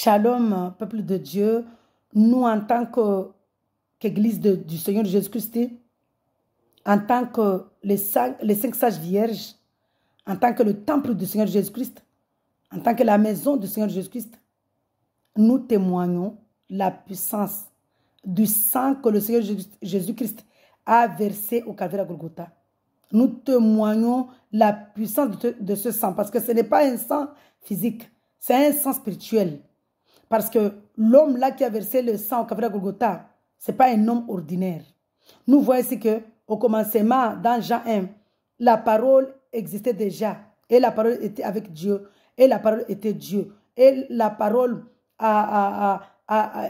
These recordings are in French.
Shalom, peuple de Dieu. Nous, en tant qu'Église du Seigneur Jésus-Christ, en tant que les cinq, sages vierges, en tant que le temple du Seigneur Jésus-Christ, en tant que la maison du Seigneur Jésus-Christ, nous témoignons la puissance du sang que le Seigneur Jésus-Christ a versé au calvaire à Golgotha. Nous témoignons la puissance de, ce sang parce que ce n'est pas un sang physique, c'est un sang spirituel. Parce que l'homme là qui a versé le sang au calvaire Golgotha, ce n'est pas un homme ordinaire. Nous voyons ici que au commencement, dans Jean 1, la parole existait déjà et la parole était avec Dieu et la parole était Dieu et la parole a,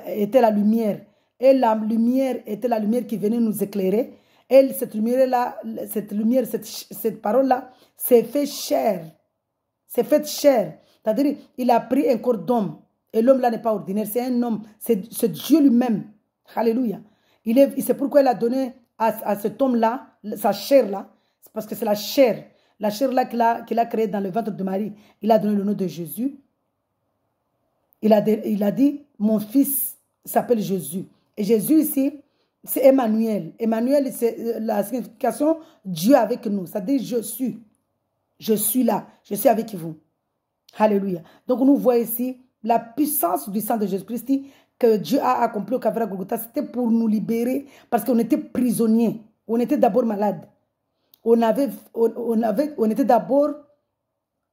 était la lumière et la lumière était la lumière qui venait nous éclairer. Et cette lumière-là, cette lumière, cette, cette parole-là, s'est fait chair. C'est fait chair. C'est-à-dire, il a pris un corps d'homme. Et l'homme-là n'est pas ordinaire, c'est un homme. C'est Dieu lui-même. Alléluia. Il est, c'est pourquoi il a donné à, à cet homme-là, sa chair-là, c'est parce que c'est la chair. La chair-là qu'il a, qu'il a créée dans le ventre de Marie. Il a donné le nom de Jésus. Il a, il a dit, mon fils s'appelle Jésus. Et Jésus ici, c'est Emmanuel. Emmanuel, c'est euh, la signification Dieu avec nous. Ça dit je suis. Je suis là. Je suis avec vous. Alléluia. Donc nous voyons ici la puissance du sang de Jésus-Christ que Dieu a accompli au Calvaire Golgotha. C'était pour nous libérer parce qu'on était prisonniers. On était d'abord malades. On, avait, était d'abord,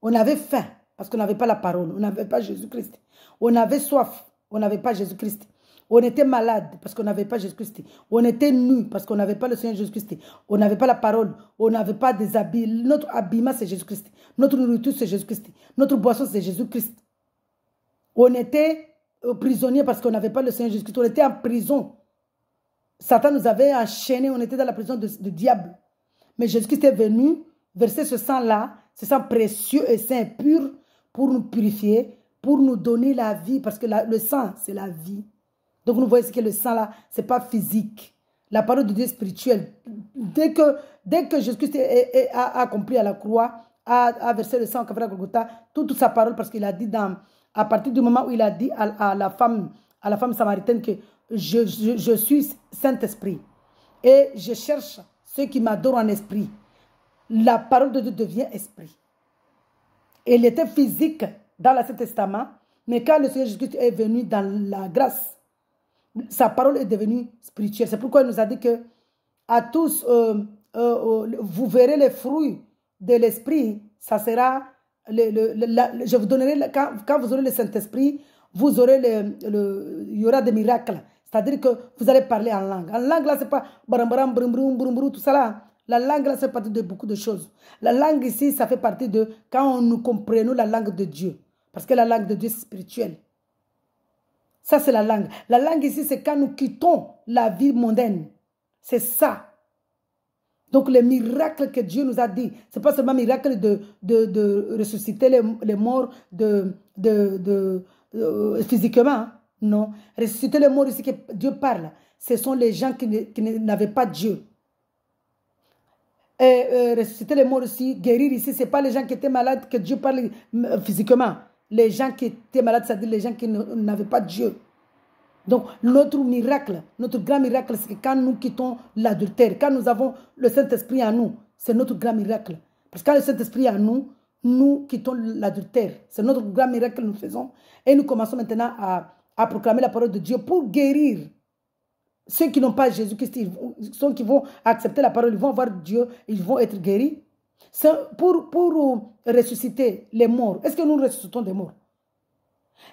on avait faim parce qu'on n'avait pas la parole. On n'avait pas Jésus-Christ. On avait soif. On n'avait pas Jésus-Christ. On était malade parce qu'on n'avait pas Jésus-Christ. On était nu parce qu'on n'avait pas le Seigneur Jésus-Christ. On n'avait pas la parole. On n'avait pas des habits. Notre habillement, c'est Jésus-Christ. Notre nourriture, c'est Jésus-Christ. Notre boisson, c'est Jésus-Christ. On était euh, prisonniers parce qu'on n'avait pas le Seigneur Jésus-Christ. On était en prison. Satan nous avait enchaînés. On était dans la prison du diable. Mais Jésus-Christ est venu verser ce sang-là, ce sang précieux et saint, pur, pour nous purifier, pour nous donner la vie. Parce que le sang, c'est la vie. Donc nous voyons que le sang là, ce n'est pas physique. La parole de Dieu spirituelle. Dès que, dès Jésus-Christ a accompli à la croix, a, versé le sang au Golgotha, toute, toute sa parole, parce qu'il a dit dans, à partir du moment où il a dit à, la, femme, à la femme samaritaine que je, suis Saint-Esprit et je cherche ceux qui m'adorent en esprit, la parole de Dieu devient esprit. Il était physique dans l'Ancien Testament, mais quand le Seigneur Jésus-Christ est venu dans la grâce, sa parole est devenue spirituelle. C'est pourquoi il nous a dit que à tous, euh, euh, euh, vous verrez les fruits de l'esprit. Ça sera, je vous donnerai, quand, vous aurez le Saint-Esprit, vous aurez le, il y aura des miracles. C'est-à-dire que vous allez parler en langue. En langue, là, c'est pas tout ça là. La langue, là, c'est partie de beaucoup de choses. La langue ici, ça fait partie de quand nous comprenons la langue de Dieu. Parce que la langue de Dieu, c'est spirituel. Ça, c'est la langue. La langue ici, c'est quand nous quittons la vie mondaine. C'est ça. Donc, les miracles que Dieu nous a dit, ce n'est pas seulement miracle de, de, de ressusciter les, les, morts de, de, de euh, physiquement. Hein. Non. Ressusciter les morts ici que Dieu parle, ce sont les gens qui, n'avaient pas Dieu. Et euh, ressusciter les morts ici, guérir ici, ce n'est pas les gens qui étaient malades que Dieu parle euh, physiquement les gens qui étaient malades, c'est-à-dire les gens qui n'avaient pas Dieu. Donc, notre miracle, notre grand miracle, c'est que quand nous quittons l'adultère, quand nous avons le Saint-Esprit en nous, c'est notre grand miracle. Parce que quand le Saint-Esprit est en nous, nous quittons l'adultère. C'est notre grand miracle que nous faisons. Et nous commençons maintenant à, à proclamer la parole de Dieu pour guérir ceux qui n'ont pas Jésus-Christ, ceux qui vont accepter la parole, ils vont voir Dieu, ils vont être guéris pour, pour ressusciter les morts. Est-ce que nous ressuscitons des morts?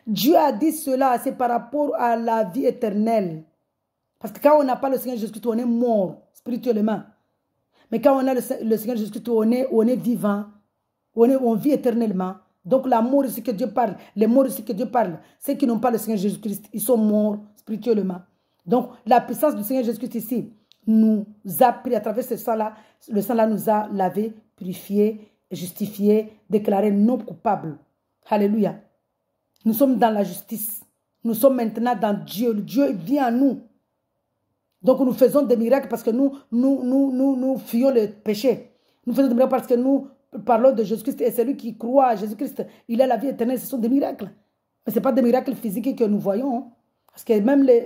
Dieu a dit cela, c'est par rapport à la vie éternelle. Parce que quand on n'a pas le Seigneur Jésus-Christ, on est mort spirituellement. Mais quand on a le, Seigneur Jésus-Christ, on est, on est vivant, on, vit éternellement. Donc la mort ici que Dieu parle, les morts ici que Dieu parle, ceux qui n'ont pas le Seigneur Jésus-Christ, ils sont morts spirituellement. Donc la puissance du Seigneur Jésus-Christ ici nous a pris à travers ce sang-là, le sang-là nous a lavé, purifié, justifié, déclaré non coupable. Alléluia. Nous sommes dans la justice. Nous sommes maintenant dans Dieu. Dieu vient à nous. Donc nous faisons des miracles parce que nous, nous, nous, nous, nous fuyons le péché. Nous faisons des miracles parce que nous parlons de Jésus-Christ et celui qui croit à Jésus-Christ, il a la vie éternelle. Ce sont des miracles. Mais ce n'est pas des miracles physiques que nous voyons. Hein. Parce que même les,